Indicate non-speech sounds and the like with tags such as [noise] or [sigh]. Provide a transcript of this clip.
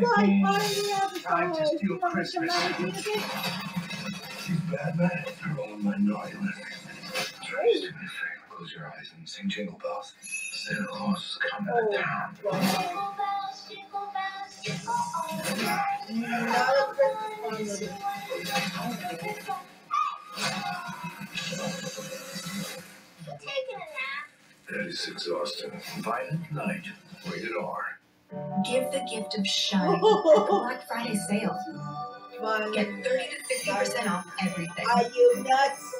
It's like finding out the Tried to colors. steal Christmas. dramatic. These bad men, they're all minority list. Try to do a. Close your eyes and sing Jingle Bells. Santa Claus is coming Oh, to town. God. Not a Christmas song with it. That is exhausting. Violent Night. Rated R. Give the gift of shine at [laughs] the Black Friday sale. Get 30 to 50% off everything. Are you nuts?